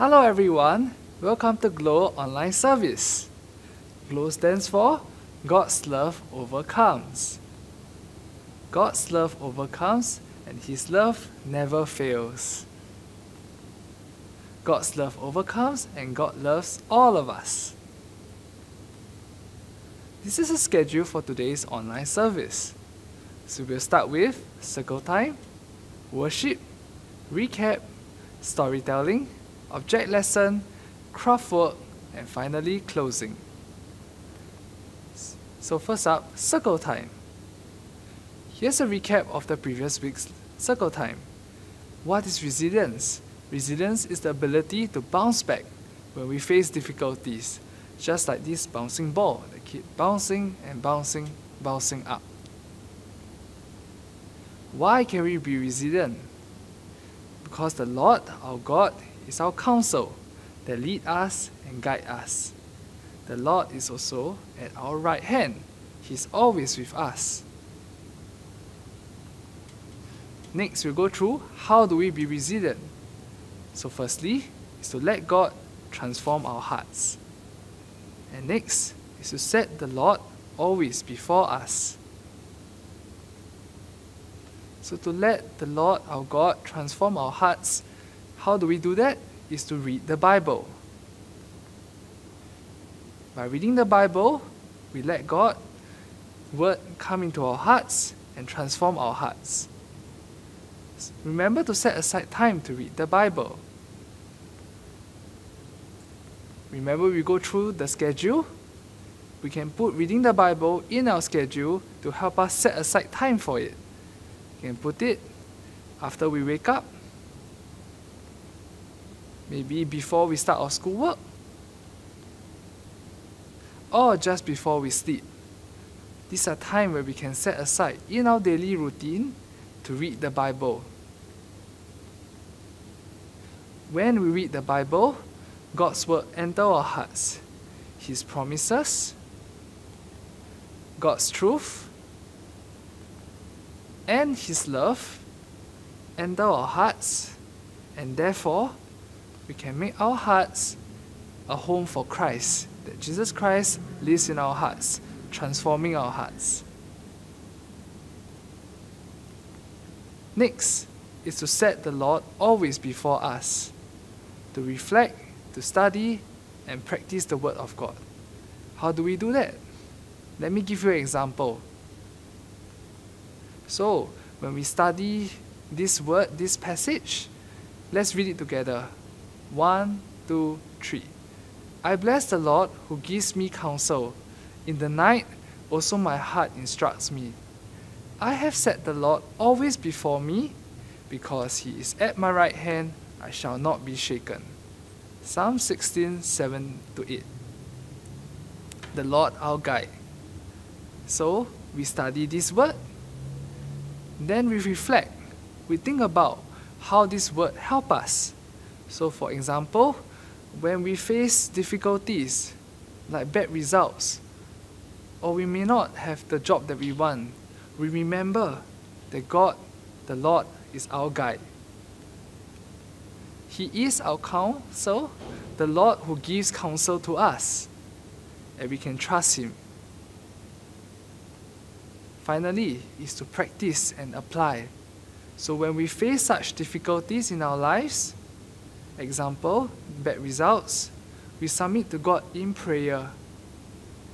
Hello everyone, welcome to GLO Online Service. GLO stands for God's Love Overcomes. God's love overcomes and His love never fails. God's love overcomes and God loves all of us. This is a schedule for today's online service. So we'll start with circle time, worship, recap, storytelling, object lesson, craft work, and finally closing. So first up, circle time. Here's a recap of the previous week's circle time. What is resilience? Resilience is the ability to bounce back when we face difficulties, just like this bouncing ball that keep bouncing and bouncing, bouncing up. Why can we be resilient? Because the Lord, our God, is our counsel that lead us and guide us. The Lord is also at our right hand. He's always with us. Next, we'll go through how do we be resilient. So firstly, is to let God transform our hearts. And next is to set the Lord always before us. So to let the Lord our God transform our hearts, how do we do that? Is to read the Bible. By reading the Bible, we let God word come into our hearts and transform our hearts. Remember to set aside time to read the Bible. Remember we go through the schedule? We can put reading the Bible in our schedule to help us set aside time for it. You can put it after we wake up, maybe before we start our schoolwork, or just before we sleep. These are times where we can set aside in our daily routine to read the Bible. When we read the Bible, God's word enter our hearts. His promises, God's truth, and His love enter our hearts, and therefore we can make our hearts a home for Christ. That Jesus Christ lives in our hearts, transforming our hearts. Next is to set the Lord always before us, to reflect, to study, and practice the Word of God. How do we do that? Let me give you an example. So, when we study this word, this passage, let's read it together. One, two, three. I bless the Lord who gives me counsel. In the night, also my heart instructs me. I have set the Lord always before me, because he is at my right hand, I shall not be shaken. Psalm 16, 7 to 8. The Lord our guide. So, we study this word. Then we reflect. We think about how this word help us. So, for example, when we face difficulties like bad results, or we may not have the job that we want, we remember that God, the Lord, is our guide. He is our counsel, the Lord who gives counsel to us, and we can trust Him. Finally, is to practice and apply. So when we face such difficulties in our lives, example, bad results, we submit to God in prayer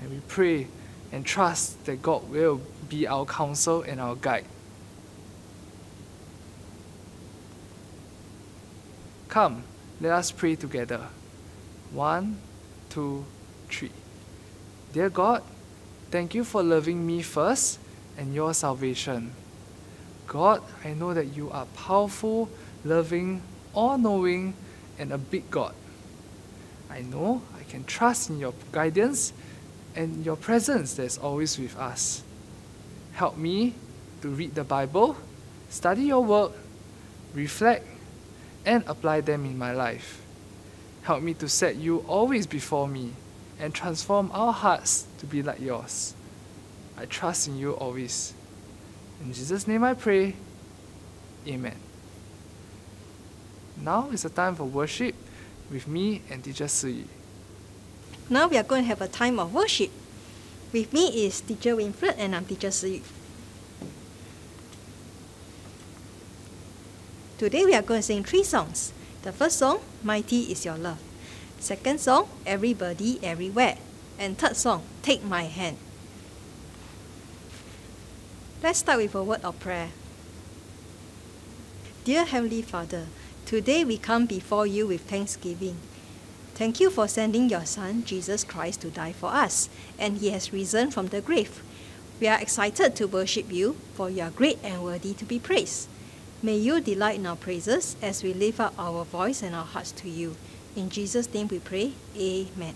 and we pray and trust that God will be our counsel and our guide. Come, let us pray together. One, two, three. Dear God, thank you for loving me first and your salvation. God, I know that you are powerful, loving, all knowing, and a big God. I know I can trust in your guidance and your presence that's always with us. Help me to read the Bible, study your work, reflect, and apply them in my life. Help me to set you always before me and transform our hearts to be like yours. I trust in you always. In Jesus' name I pray. Amen. Now is the time for worship. with me and teacher Sui. Now we are going to have a time of worship. With me is teacher Winfred and I'm teacher Sui. Today we are going to sing three songs. The first song, Mighty is Your Love. Second song, Everybody Everywhere. And third song, Take My Hand. Let's start with a word of prayer. Dear Heavenly Father, today we come before you with thanksgiving. Thank you for sending your Son, Jesus Christ, to die for us, and he has risen from the grave. We are excited to worship you, for you are great and worthy to be praised. May you delight in our praises as we lift up our voice and our hearts to you. In Jesus' name we pray. Amen.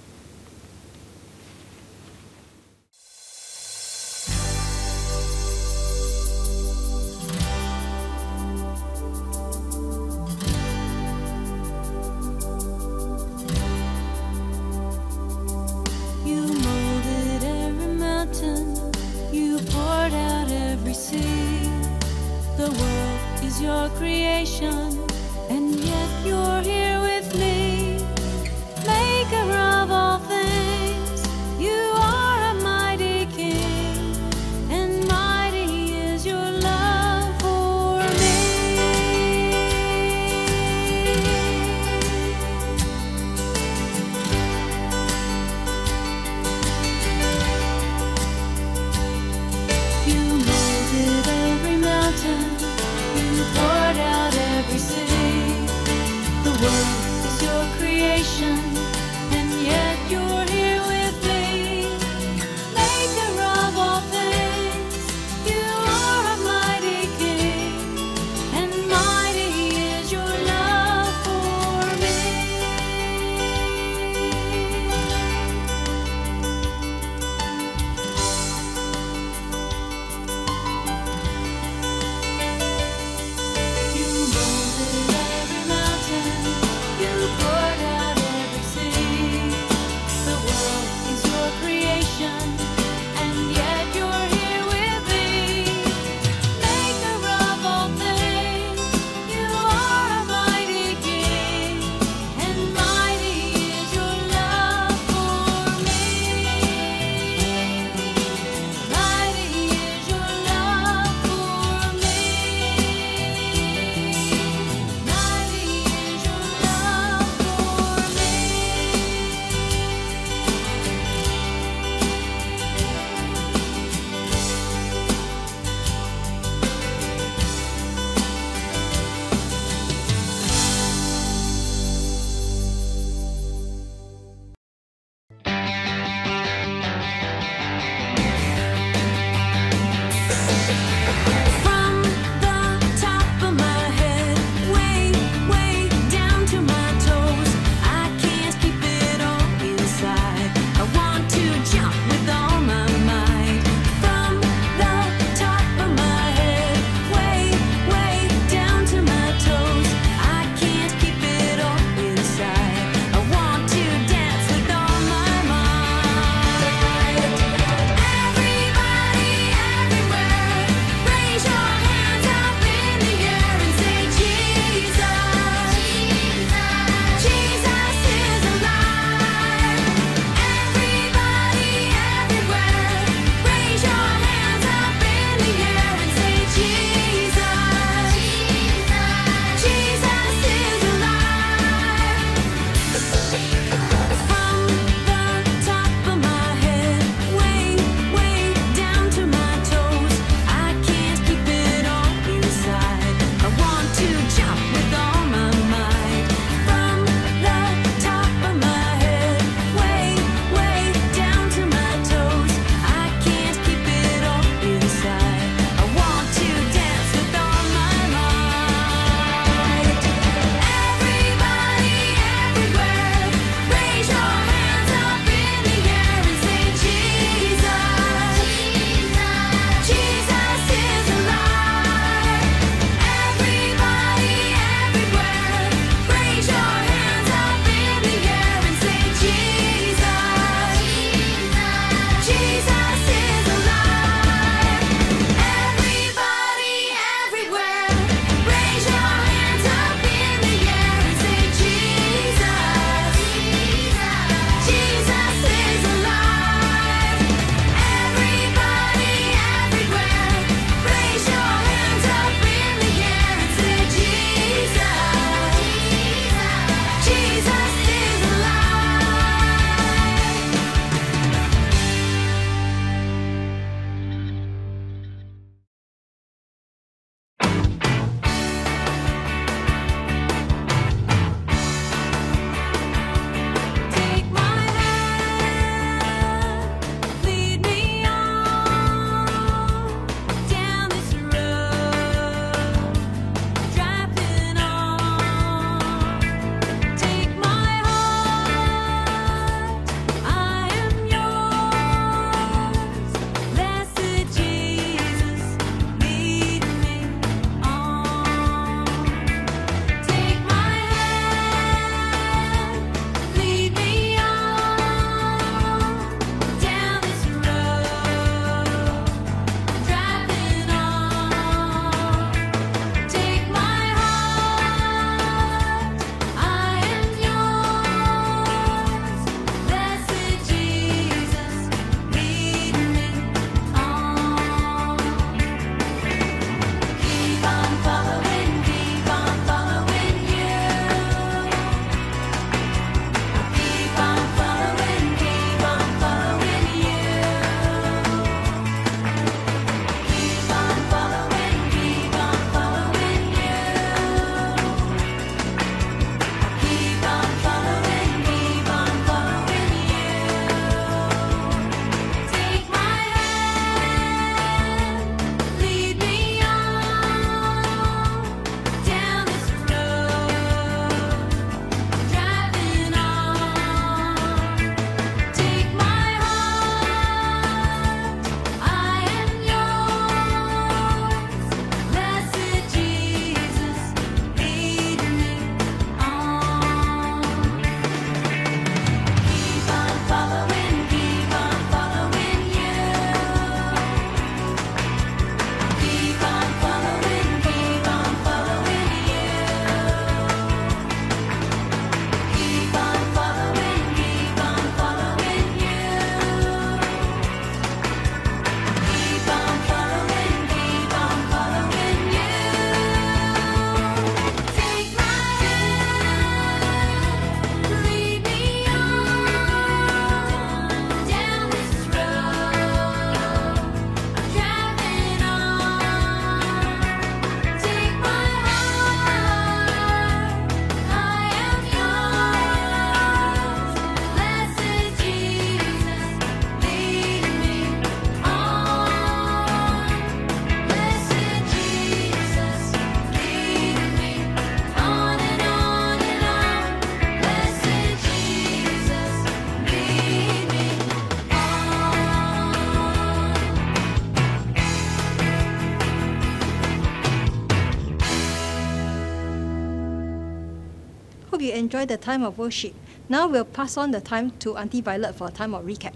Enjoyed the time of worship. Now we'll pass on the time to Auntie Violet for a time of recap.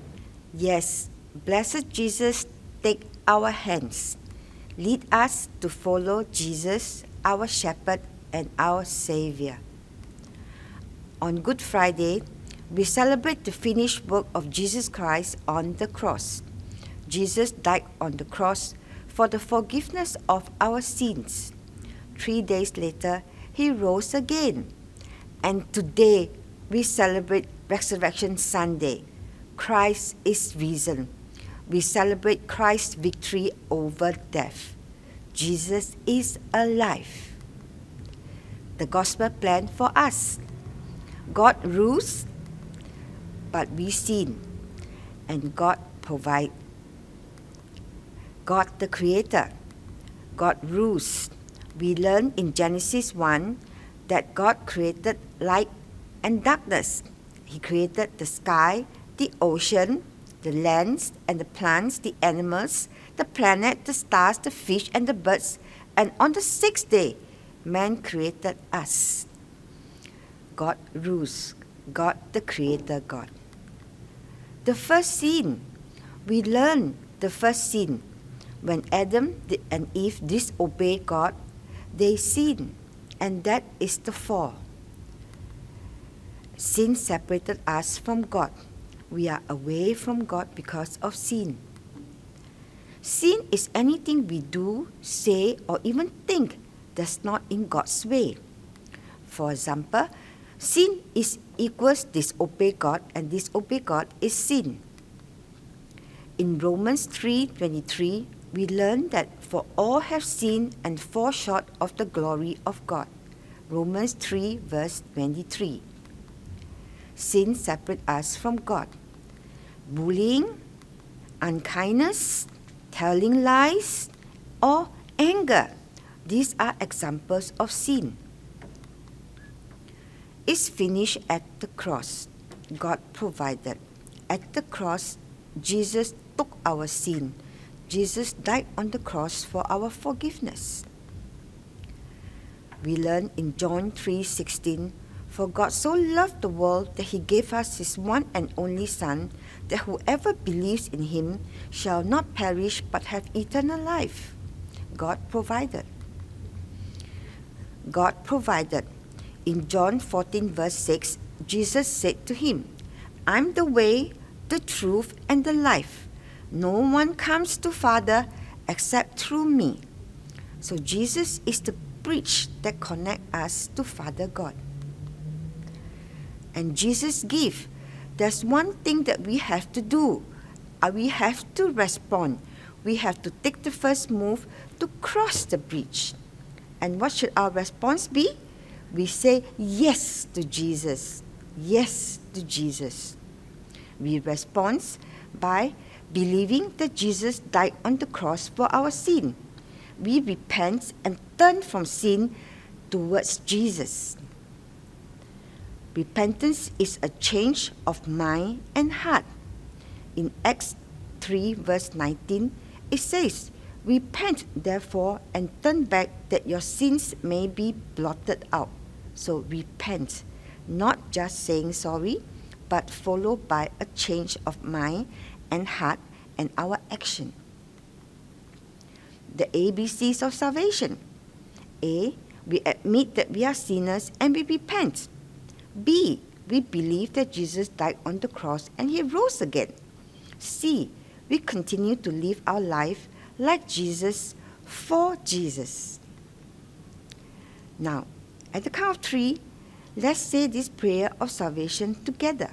Yes, blessed Jesus, take our hands. Lead us to follow Jesus, our shepherd and our Savior. On Good Friday, we celebrate the finished work of Jesus Christ on the cross. Jesus died on the cross for the forgiveness of our sins. Three days later, he rose again. And today, we celebrate Resurrection Sunday. Christ is risen. We celebrate Christ's victory over death. Jesus is alive. The gospel plan for us. God rules, but we sin, and God provide. God the creator. God rules. We learn in Genesis 1 that God created light and darkness. He created the sky, the ocean, the lands and the plants, the animals, the planet, the stars, the fish, and the birds. And on the sixth day, man created us. God rules. God, the Creator God. The first sin, we learn the first sin. When Adam and Eve disobeyed God, they sinned, and that is the fall. Sin separated us from God. We are away from God because of sin. Sin is anything we do, say, or even think that's not in God's way. For example, sin is equals disobey God, and disobey God is sin. In Romans 3:23, we learn that for all have sinned and fall short of the glory of God. Romans 3 verse 23. Sin separates us from God. Bullying, unkindness, telling lies, or anger. These are examples of sin. It's finished at the cross. God provided. At the cross, Jesus took our sin. Jesus died on the cross for our forgiveness. We learn in John 3:16, for God so loved the world that he gave us his one and only son that whoever believes in him shall not perish but have eternal life. God provided. God provided. In John 14, verse 6, Jesus said to him, I'm the way, the truth, and the life. No one comes to Father except through me. So Jesus is the bridge that connects us to Father God. And Jesus give. There's one thing that we have to do. Uh, we have to respond. We have to take the first move to cross the bridge. And what should our response be? We say yes to Jesus. Yes to Jesus. We respond by believing that Jesus died on the cross for our sin. We repent and turn from sin towards Jesus. Repentance is a change of mind and heart. In Acts 3, verse 19, it says, Repent, therefore, and turn back that your sins may be blotted out. So repent, not just saying sorry, but followed by a change of mind and heart and our action. The ABCs of salvation. A. We admit that we are sinners and we repent. B. We believe that Jesus died on the cross and he rose again. C. We continue to live our life like Jesus for Jesus. Now, at the count of three, let's say this prayer of salvation together.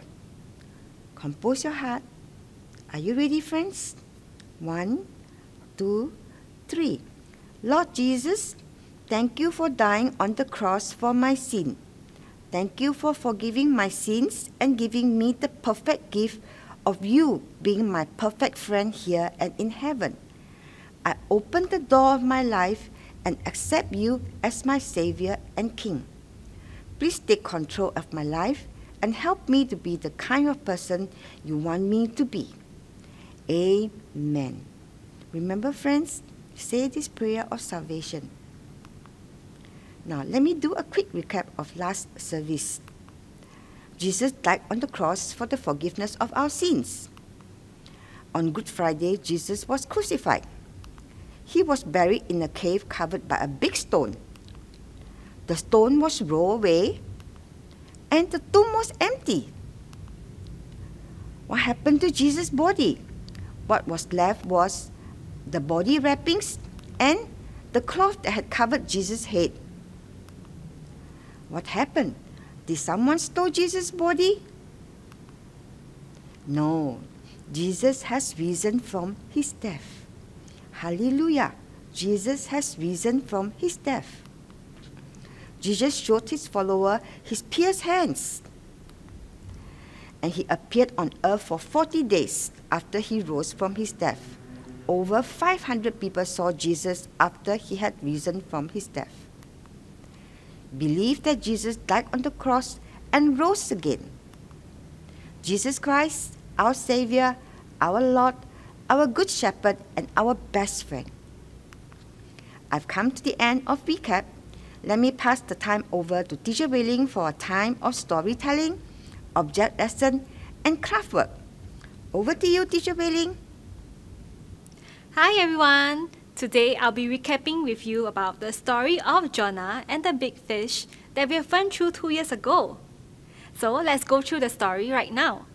Compose your heart. Are you ready, friends? One, two, three. Lord Jesus, thank you for dying on the cross for my sin. Thank you for forgiving my sins and giving me the perfect gift of you being my perfect friend here and in heaven. I open the door of my life and accept you as my Savior and King. Please take control of my life and help me to be the kind of person you want me to be. Amen. Remember, friends, say this prayer of salvation. Now, let me do a quick recap of last service. Jesus died on the cross for the forgiveness of our sins. On Good Friday, Jesus was crucified. He was buried in a cave covered by a big stone. The stone was rolled away and the tomb was empty. What happened to Jesus' body? What was left was the body wrappings and the cloth that had covered Jesus' head. What happened? Did someone stole Jesus' body? No, Jesus has risen from his death. Hallelujah! Jesus has risen from his death. Jesus showed his follower his pierced hands. And he appeared on earth for 40 days after he rose from his death. Over 500 people saw Jesus after he had risen from his death. Believe that Jesus died on the cross and rose again. Jesus Christ, our Savior, our Lord, our Good Shepherd, and our best friend. I've come to the end of recap. Let me pass the time over to Teacher Wailing for a time of storytelling, object lesson, and craft work. Over to you, Teacher Wailing. Hi everyone! Today I'll be recapping with you about the story of Jonah and the big fish that we have went through two years ago. So let's go through the story right now.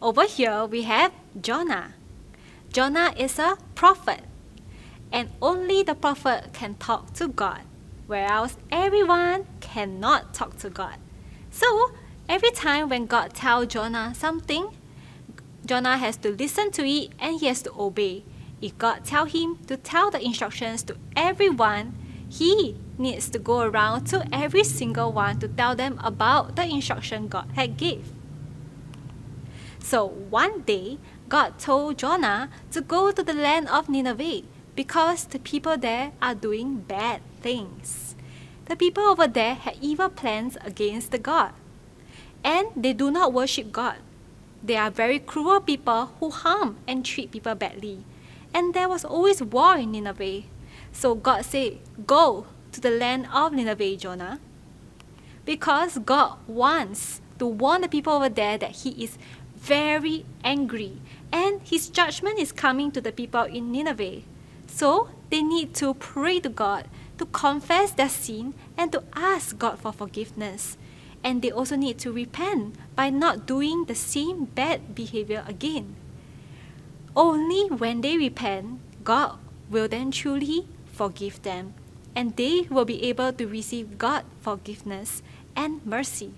Over here we have Jonah. Jonah is a prophet, and only the prophet can talk to God, whereas everyone cannot talk to God. So every time when God tells Jonah something, Jonah has to listen to it and he has to obey if God tell him to tell the instructions to everyone, he needs to go around to every single one to tell them about the instruction God had gave. So one day, God told Jonah to go to the land of Nineveh because the people there are doing bad things. The people over there had evil plans against the God. And they do not worship God. They are very cruel people who harm and treat people badly and there was always war in Nineveh. So God said, Go to the land of Nineveh, Jonah. Because God wants to warn the people over there that He is very angry and His judgment is coming to the people in Nineveh. So they need to pray to God, to confess their sin, and to ask God for forgiveness. And they also need to repent by not doing the same bad behavior again. Only when they repent, God will then truly forgive them, and they will be able to receive God's forgiveness and mercy.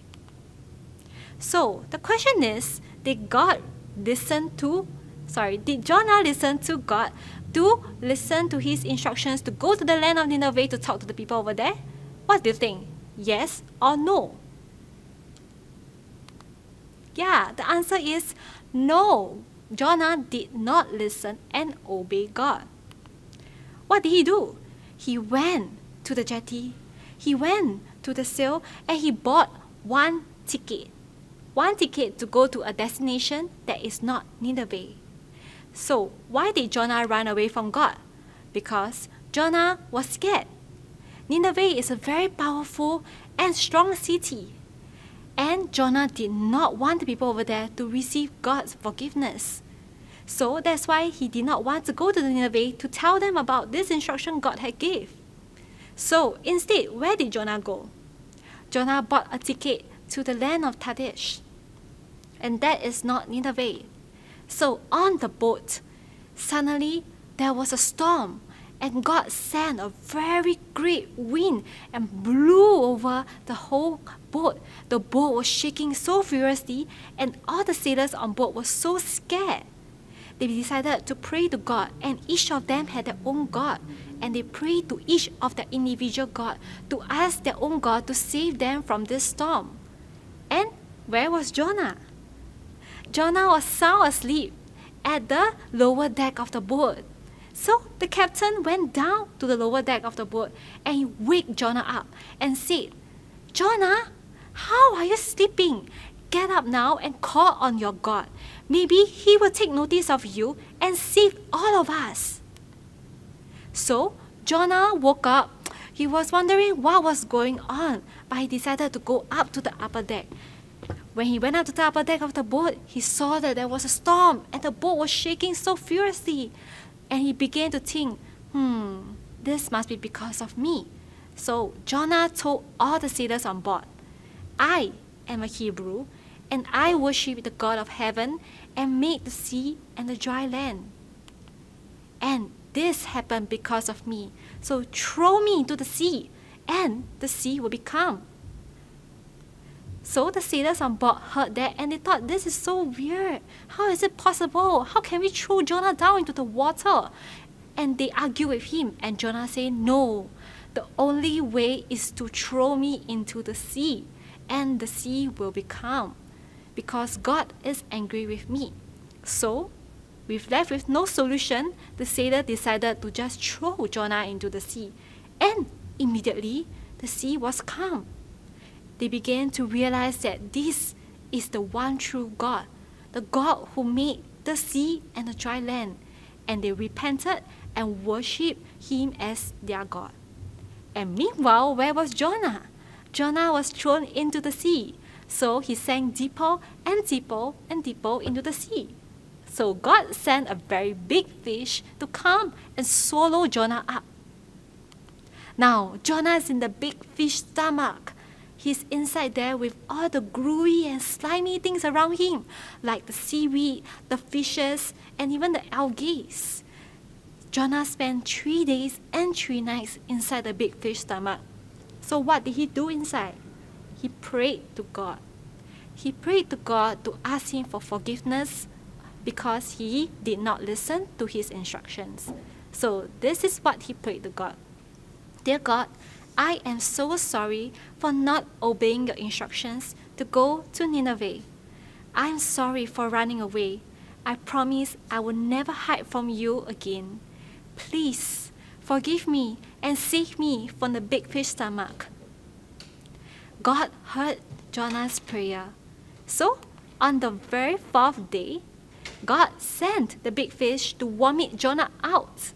So the question is, did God listen to, sorry, did Jonah listen to God to listen to his instructions to go to the land of Nineveh to talk to the people over there? What do you think? Yes or no? Yeah, the answer is no. Jonah did not listen and obey God. What did he do? He went to the jetty, he went to the sail, and he bought one ticket. One ticket to go to a destination that is not Nineveh. So, why did Jonah run away from God? Because Jonah was scared. Nineveh is a very powerful and strong city. And Jonah did not want the people over there to receive God's forgiveness. So that's why he did not want to go to the Nineveh to tell them about this instruction God had gave. So instead, where did Jonah go? Jonah bought a ticket to the land of Tarshish. And that is not Nineveh. So on the boat, suddenly there was a storm and God sent a very great wind and blew over the whole boat. The boat was shaking so furiously, and all the sailors on board were so scared. They decided to pray to God, and each of them had their own God. And they prayed to each of their individual God to ask their own God to save them from this storm. And where was Jonah? Jonah was sound asleep at the lower deck of the boat. So the captain went down to the lower deck of the boat and he waked Jonah up and said, Jonah, how are you sleeping? Get up now and call on your God. Maybe he will take notice of you and save all of us. So Jonah woke up, He was wondering what was going on, but he decided to go up to the upper deck. When he went up to the upper deck of the boat, he saw that there was a storm and the boat was shaking so furiously. And he began to think, hmm, this must be because of me. So Jonah told all the sailors on board, I am a Hebrew, and I worship the God of heaven and made the sea and the dry land. And this happened because of me. So throw me into the sea, and the sea will be calm. So the sailors on board heard that and they thought, this is so weird. How is it possible? How can we throw Jonah down into the water? And they argue with him, and Jonah said, No, the only way is to throw me into the sea, and the sea will be calm, because God is angry with me. So, with left with no solution, the sailor decided to just throw Jonah into the sea, and immediately the sea was calm. They began to realize that this is the one true God, the God who made the sea and the dry land, and they repented and worshipped him as their God. And meanwhile, where was Jonah? Jonah was thrown into the sea, so he sank deeper and deeper and deeper into the sea. So God sent a very big fish to come and swallow Jonah up. Now, Jonah is in the big fish stomach. He's inside there with all the gooey and slimy things around him, like the seaweed, the fishes, and even the algae. Jonah spent three days and three nights inside the big fish stomach. So, what did he do inside? He prayed to God. He prayed to God to ask him for forgiveness because he did not listen to his instructions. So, this is what he prayed to God Dear God, I am so sorry for not obeying your instructions to go to Nineveh. I am sorry for running away. I promise I will never hide from you again. Please forgive me and save me from the big fish stomach. God heard Jonah's prayer. So, on the very fourth day, God sent the big fish to vomit Jonah out.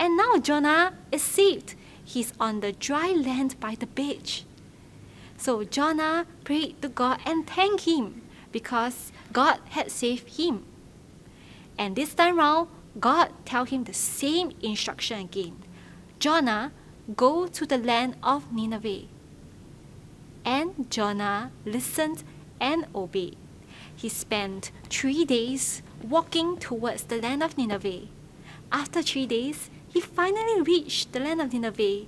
And now Jonah is saved. He's on the dry land by the beach. So Jonah prayed to God and thanked him because God had saved him. And this time round, God tell him the same instruction again. Jonah, go to the land of Nineveh. And Jonah listened and obeyed. He spent three days walking towards the land of Nineveh. After three days, he finally reached the land of Nineveh.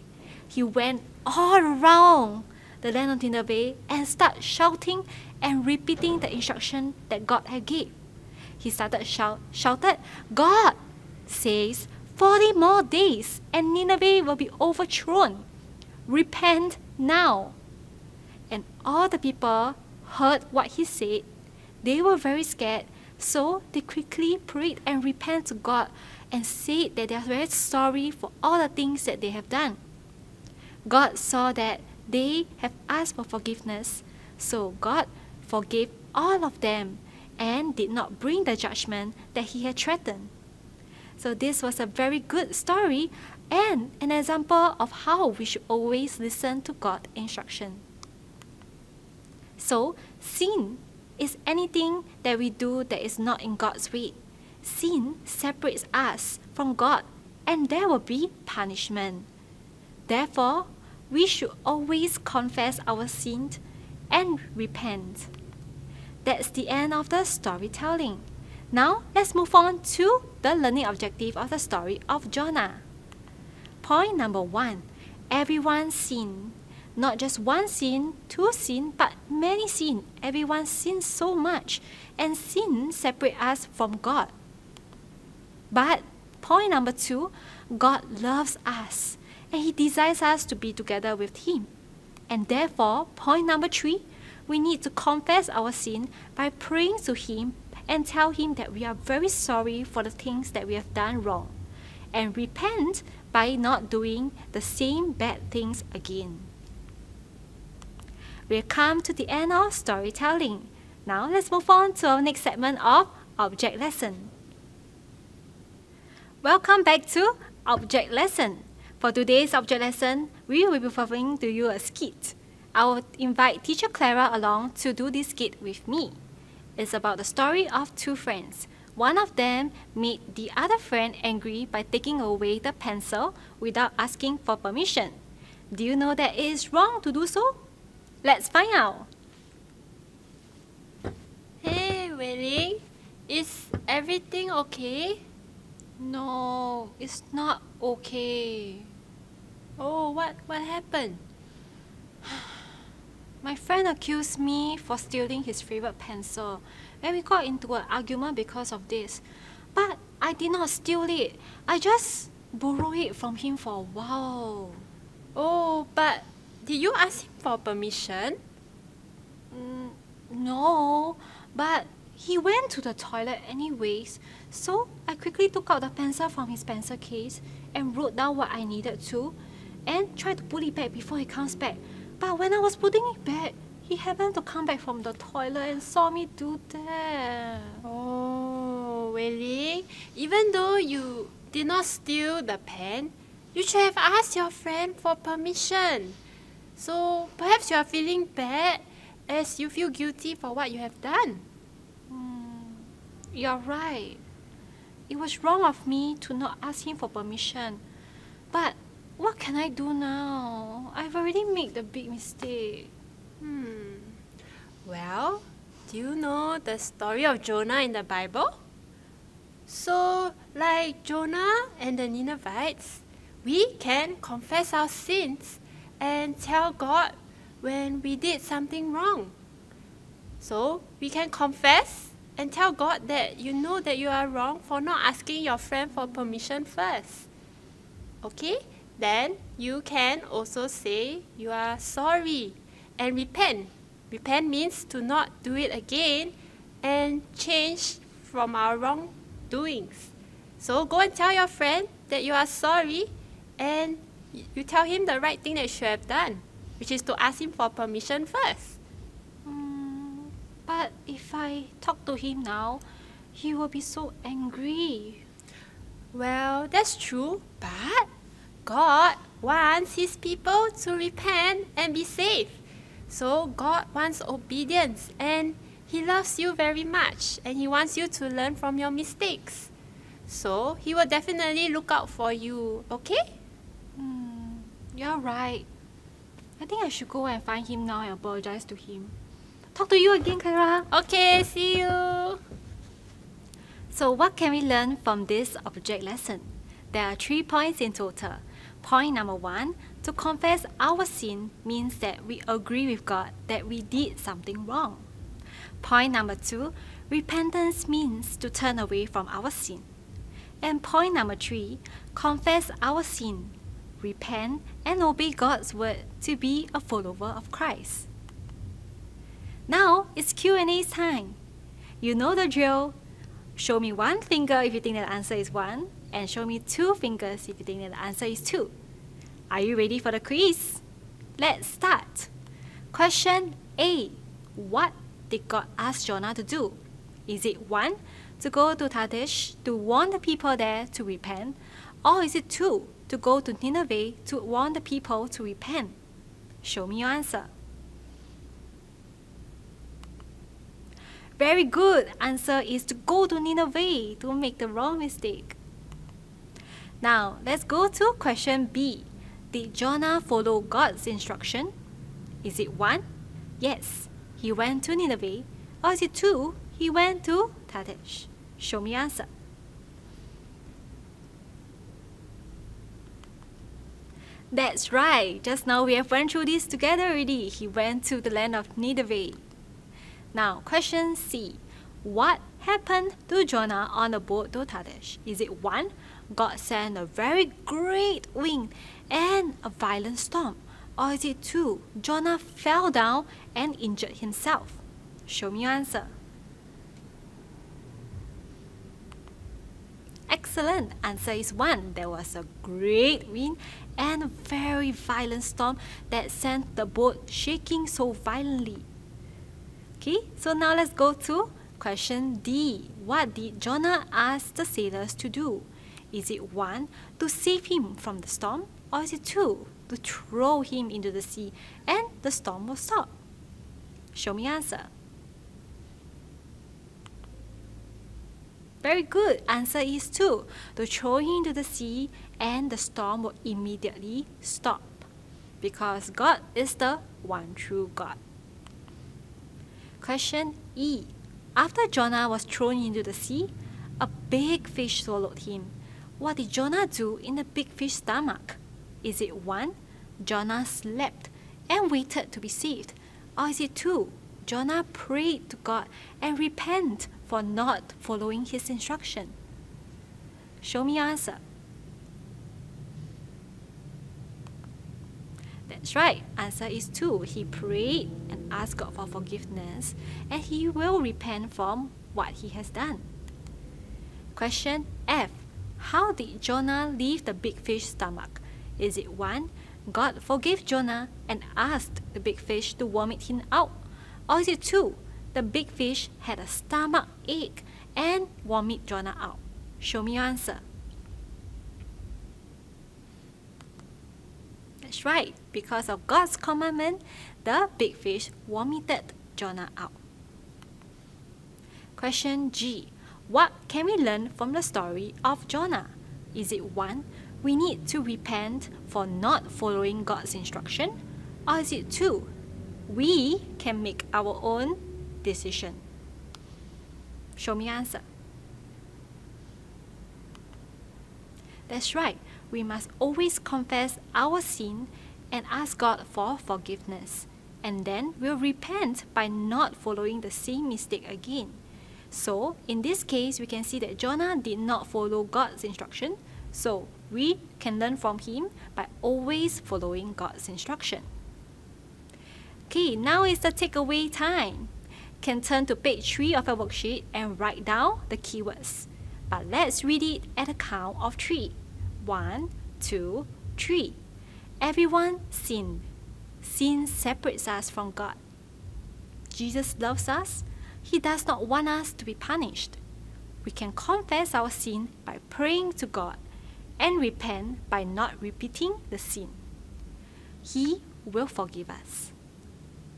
He went all around the land of Nineveh and started shouting and repeating the instruction that God had gave. He started shout, shouted, God says, 40 more days and Nineveh will be overthrown. Repent now. And all the people heard what he said. They were very scared, so they quickly prayed and repented to God and said that they are very sorry for all the things that they have done. God saw that they have asked for forgiveness, so God forgave all of them and did not bring the judgment that he had threatened. So, this was a very good story and an example of how we should always listen to God's instruction. So, sin is anything that we do that is not in God's way. Sin separates us from God, and there will be punishment. Therefore, we should always confess our sins and repent. That's the end of the storytelling. Now, let's move on to the learning objective of the story of Jonah. Point number one everyone sin. Not just one sin, two sin, but many sin. Everyone sins so much, and sin separate us from God. But point number two, God loves us, and He desires us to be together with Him. And therefore, point number three, we need to confess our sin by praying to Him and tell Him that we are very sorry for the things that we have done wrong, and repent by not doing the same bad things again. We've come to the end of storytelling. Now let's move on to our next segment of Object Lesson. Welcome back to Object Lesson. For today's object lesson, we will be performing to you a skit. I will invite teacher Clara along to do this skit with me. It's about the story of two friends. One of them made the other friend angry by taking away the pencil without asking for permission. Do you know that it is wrong to do so? Let's find out. Hey, Willie, is everything okay? No, it's not okay. Oh, what what happened? My friend accused me for stealing his favorite pencil, and we got into an argument because of this. But I did not steal it. I just borrowed it from him for a while. Oh, but did you ask him for permission? Mm, no, but he went to the toilet anyways. So I quickly took out the pencil from his pencil case and wrote down what I needed to and tried to put it back before he comes back. But when I was putting it back, he happened to come back from the toilet and saw me do that. Oh, really? even though you did not steal the pen, you should have asked your friend for permission. So perhaps you are feeling bad as you feel guilty for what you have done. Hmm, you're right. It was wrong of me to not ask him for permission. But what can I do now? I've already made the big mistake. Hmm. Well, do you know the story of Jonah in the Bible? So, like Jonah and the Ninevites, we can confess our sins and tell God when we did something wrong. So, we can confess and tell God that you know that you are wrong for not asking your friend for permission first. Okay? Then you can also say you are sorry and repent. Repent means to not do it again and change from our wrongdoings. So go and tell your friend that you are sorry and you tell him the right thing that you should have done, which is to ask him for permission first. Hmm, but if I talk to him now, he will be so angry. Well, that's true, but God wants his people to repent and be saved. So God wants obedience and he loves you very much and he wants you to learn from your mistakes. So he will definitely look out for you, okay? Hmm, you're right. I think I should go and find him now and apologize to him. Talk to you again, Clara. Okay, see you. So, what can we learn from this object lesson? There are three points in total. Point number one to confess our sin means that we agree with God that we did something wrong. Point number two repentance means to turn away from our sin. And point number three confess our sin, repent, and obey God's word to be a follower of Christ. Now it's Q&A time. You know the drill. Show me one finger if you think that the answer is one, and show me two fingers if you think that the answer is two. Are you ready for the quiz? Let's start. Question A. What did God ask Jonah to do? Is it 1. To go to Tarshish to warn the people there to repent? Or is it 2. To go to Nineveh to warn the people to repent? Show me your answer. Very good. Answer is to go to Nineveh to make the wrong mistake. Now, let's go to question B. Did Jonah follow God's instruction? Is it 1? Yes, he went to Nineveh. Or is it 2? He went to Tarshish. Show me answer. That's right. Just now we have went through this together already. He went to the land of Nineveh. Now, question C. What happened to Jonah on the boat to Tarshish? Is it 1. God sent a very great wind and a violent storm? Or is it 2. Jonah fell down and injured himself? Show me your answer. Excellent. Answer is 1. There was a great wind and a very violent storm that sent the boat shaking so violently. Okay, so now let's go to question D. What did Jonah ask the sailors to do? Is it 1. To save him from the storm? Or is it two, to throw him into the sea and the storm will stop? Show me answer. Very good. Answer is two. To throw him into the sea and the storm will immediately stop. Because God is the one true God. Question E. After Jonah was thrown into the sea, a big fish swallowed him. What did Jonah do in the big fish stomach? Is it one, Jonah slept and waited to be saved? Or is it two, Jonah prayed to God and repent for not following his instruction? Show me answer. That's right. Answer is two. He prayed and asked God for forgiveness, and he will repent from what he has done. Question F. How did Jonah leave the big fish stomach? Is it one, God forgave Jonah and asked the big fish to vomit him out? Or is it two, the big fish had a stomach ache and vomit Jonah out? Show me your answer. That's right, because of God's commandment, the big fish vomited Jonah out. Question G. What can we learn from the story of Jonah? Is it one, we need to repent for not following God's instruction? Or is it two, we can make our own decision? Show me answer. That's right, we must always confess our sin and ask God for forgiveness. And then we'll repent by not following the same mistake again. So, in this case, we can see that Jonah did not follow God's instruction. So, we can learn from him by always following God's instruction. Okay, now is the takeaway time. Can turn to page 3 of your worksheet and write down the keywords. But let's read it at a count of 3. 1, 2, 3. Everyone sin. Sin separates us from God. Jesus loves us. He does not want us to be punished. We can confess our sin by praying to God and repent by not repeating the sin. He will forgive us.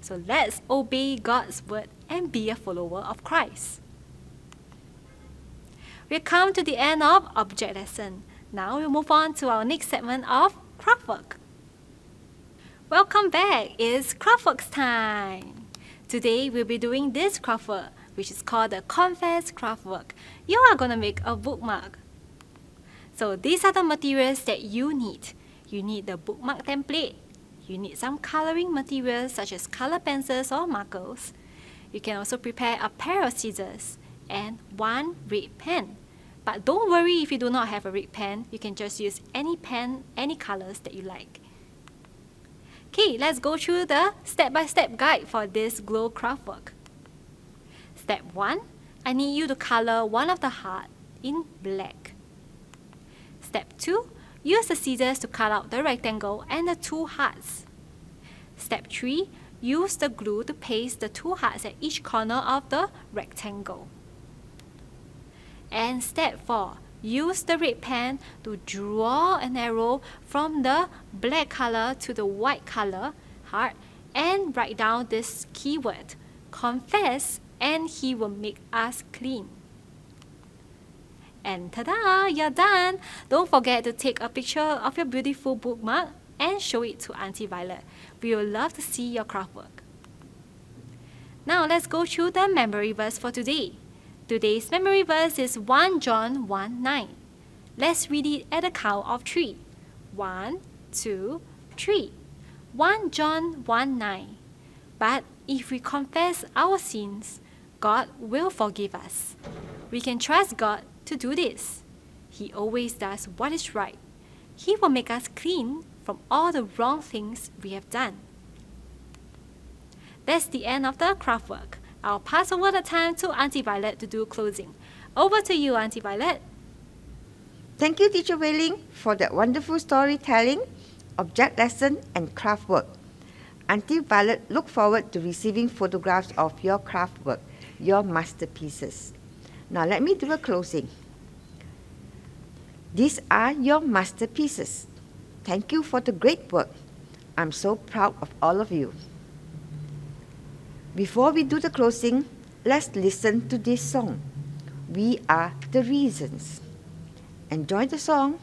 So let's obey God's word and be a follower of Christ. We've come to the end of object lesson. Now we'll move on to our next segment of craftwork. Welcome back, it's Craftworks time! Today we'll be doing this craft work, which is called the Confess Craft Work. You are gonna make a bookmark. So these are the materials that you need. You need the bookmark template, you need some coloring materials such as color pencils or markers. You can also prepare a pair of scissors and one red pen. But don't worry if you do not have a red pen, you can just use any pen, any colors that you like. Okay, let's go through the step-by-step -step guide for this GLO craft work. Step 1, I need you to color one of the heart in black. Step 2, use the scissors to cut out the rectangle and the two hearts. Step 3, use the glue to paste the two hearts at each corner of the rectangle. And step 4, use the red pen to draw an arrow from the black color to the white color heart and write down this keyword, confess and he will make us clean. And ta-da, you're done! Don't forget to take a picture of your beautiful bookmark and show it to Auntie Violet. We would love to see your craft work. Now let's go through the memory verse for today. Today's memory verse is 1 John 1 9. Let's read it at a count of 3. 1, 2, 3. 1 John 1 9. But if we confess our sins, God will forgive us. We can trust God to do this. He always does what is right. He will make us clean from all the wrong things we have done. That's the end of the craft work. I'll pass over the time to Auntie Violet to do closing. Over to you, Auntie Violet. Thank you, Teacher Weiling, for that wonderful storytelling, object lesson, and craft work. Auntie Violet look forward to receiving photographs of your craft work, your masterpieces. Now let me do a closing. These are your masterpieces. Thank you for the great work. I'm so proud of all of you. Before we do the closing, let's listen to this song. We are the reasons. Enjoy the song.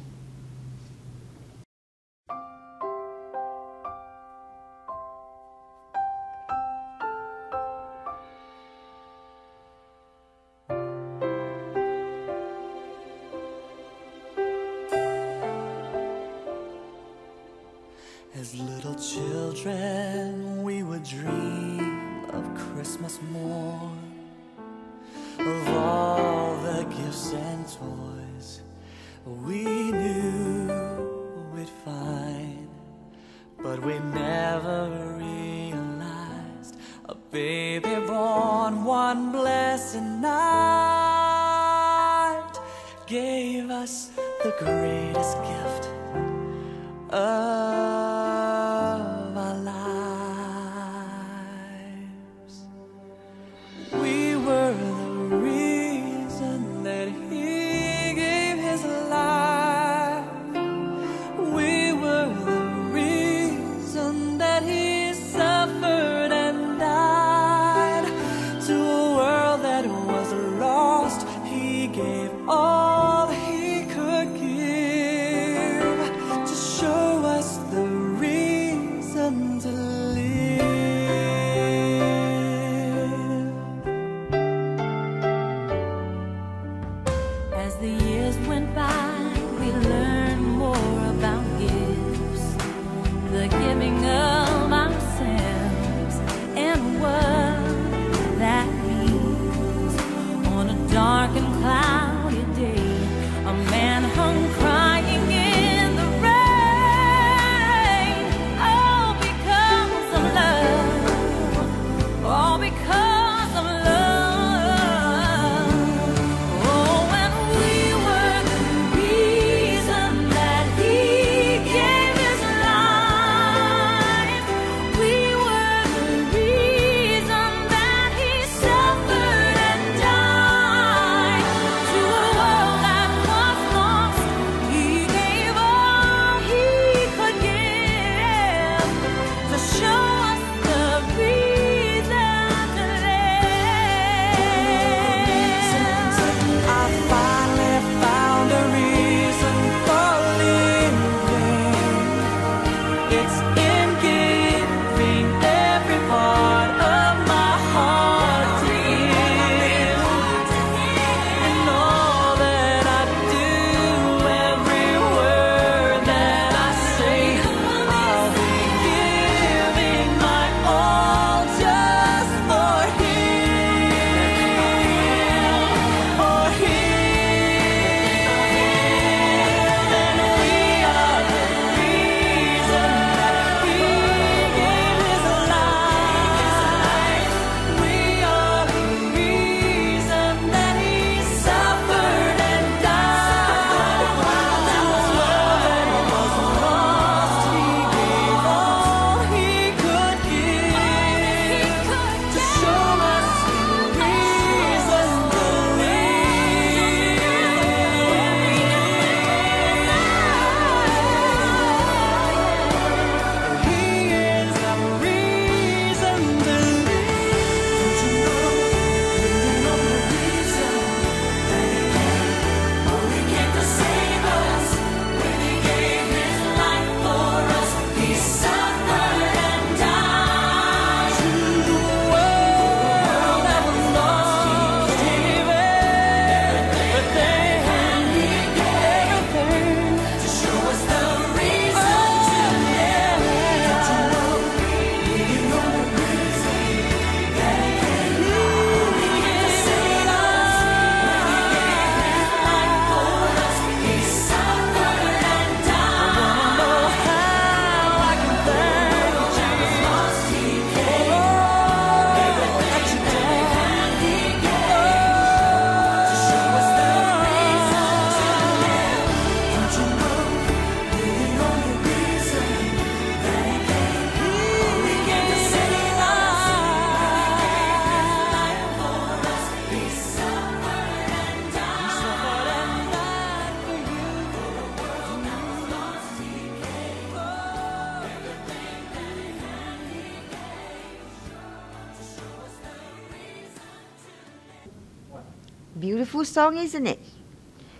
Song, isn't it?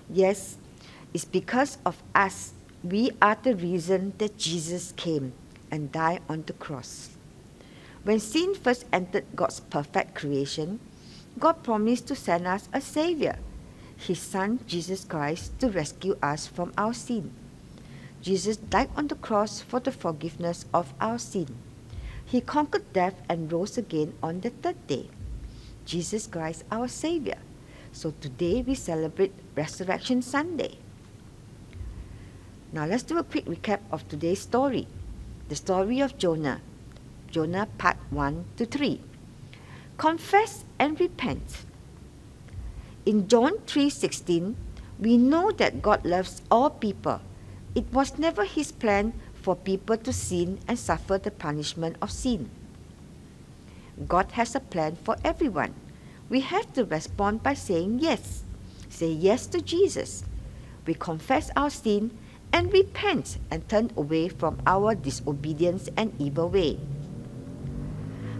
Yes, it's because of us. We are the reason that Jesus came and died on the cross. When sin first entered God's perfect creation, God promised to send us a Savior, His Son, Jesus Christ, to rescue us from our sin. Jesus died on the cross for the forgiveness of our sin. He conquered death and rose again on the third day. Jesus Christ, our Savior. So today we celebrate Resurrection Sunday. Now let's do a quick recap of today's story. The story of Jonah. Jonah part 1 to 3. Confess and repent. In John 3:16, we know that God loves all people. It was never his plan for people to sin and suffer the punishment of sin. God has a plan for everyone. We have to respond by saying yes. Say yes to Jesus. We confess our sin and repent and turn away from our disobedience and evil way.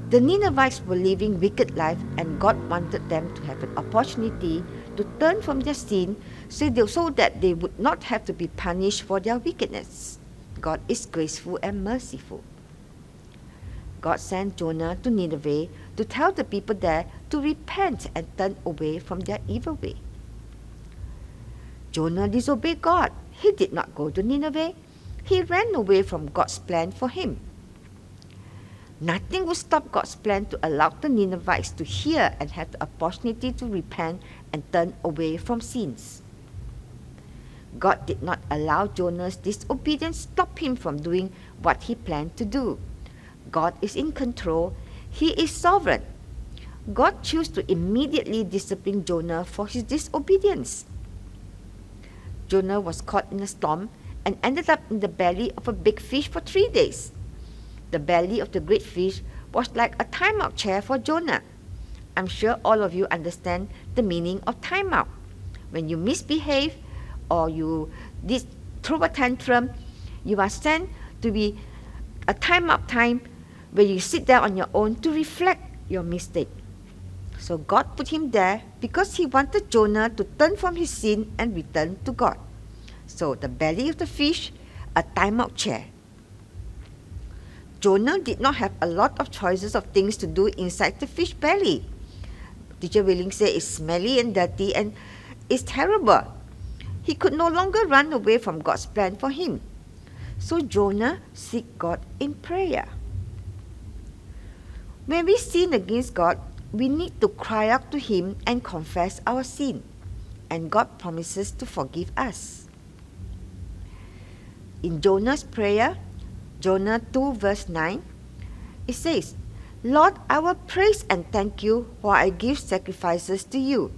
The Ninevites were living wicked life and God wanted them to have an opportunity to turn from their sin so, they, so that they would not have to be punished for their wickedness. God is graceful and merciful. God sent Jonah to Nineveh to tell the people there to repent and turn away from their evil way. Jonah disobeyed God. He did not go to Nineveh. He ran away from God's plan for him. Nothing would stop God's plan to allow the Ninevites to hear and have the opportunity to repent and turn away from sins. God did not allow Jonah's disobedience stop him from doing what he planned to do. God is in control. He is sovereign. God chose to immediately discipline Jonah for his disobedience. Jonah was caught in a storm and ended up in the belly of a big fish for three days. The belly of the great fish was like a timeout chair for Jonah. I'm sure all of you understand the meaning of timeout. When you misbehave or you throw a tantrum, you are sent to be a timeout time where you sit there on your own to reflect your mistake. So God put him there because he wanted Jonah to turn from his sin and return to God. So the belly of the fish, a timeout chair. Jonah did not have a lot of choices of things to do inside the fish belly. Teacher Weiling said it's smelly and dirty and it's terrible. He could no longer run away from God's plan for him. So Jonah seek God in prayer. When we sin against God, we need to cry out to Him and confess our sin, and God promises to forgive us. In Jonah's prayer, Jonah 2, verse 9, it says, Lord, I will praise and thank you while I give sacrifices to you.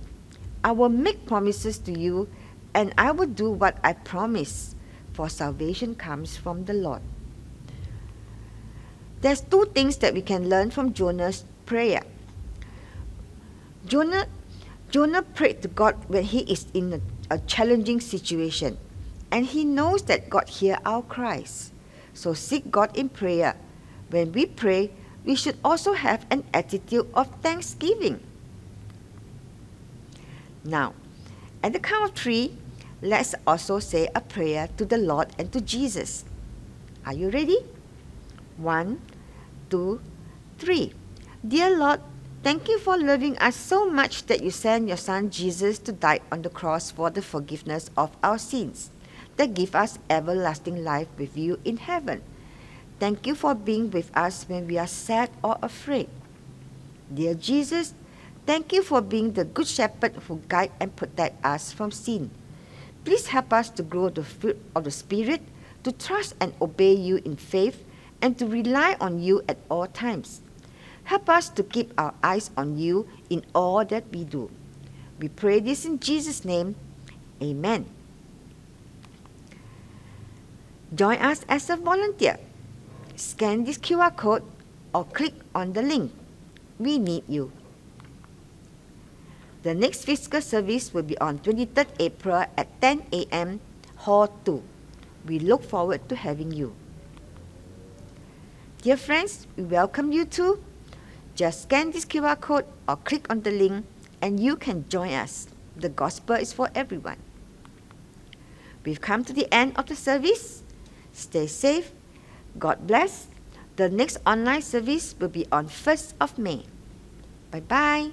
I will make promises to you, and I will do what I promise, for salvation comes from the Lord. There's two things that we can learn from Jonah's prayer. Jonah, Jonah prayed to God when he is in a, a challenging situation, and he knows that God hears our cries. So seek God in prayer. When we pray, we should also have an attitude of thanksgiving. Now, at the count of three, let's also say a prayer to the Lord and to Jesus. Are you ready? One, two, three. Dear Lord, thank you for loving us so much that you sent your Son Jesus to die on the cross for the forgiveness of our sins, that give us everlasting life with you in heaven. Thank you for being with us when we are sad or afraid. Dear Jesus, thank you for being the good shepherd who guide and protect us from sin. Please help us to grow the fruit of the Spirit, to trust and obey you in faith, and to rely on you at all times. Help us to keep our eyes on you in all that we do. We pray this in Jesus' name. Amen. Join us as a volunteer. Scan this QR code or click on the link. We need you. The next fiscal service will be on 23rd April at 10 a.m. Hall 2. We look forward to having you. Dear friends, we welcome you too. Just scan this QR code or click on the link and you can join us. The gospel is for everyone. We've come to the end of the service. Stay safe. God bless. The next online service will be on 1st of May. Bye bye.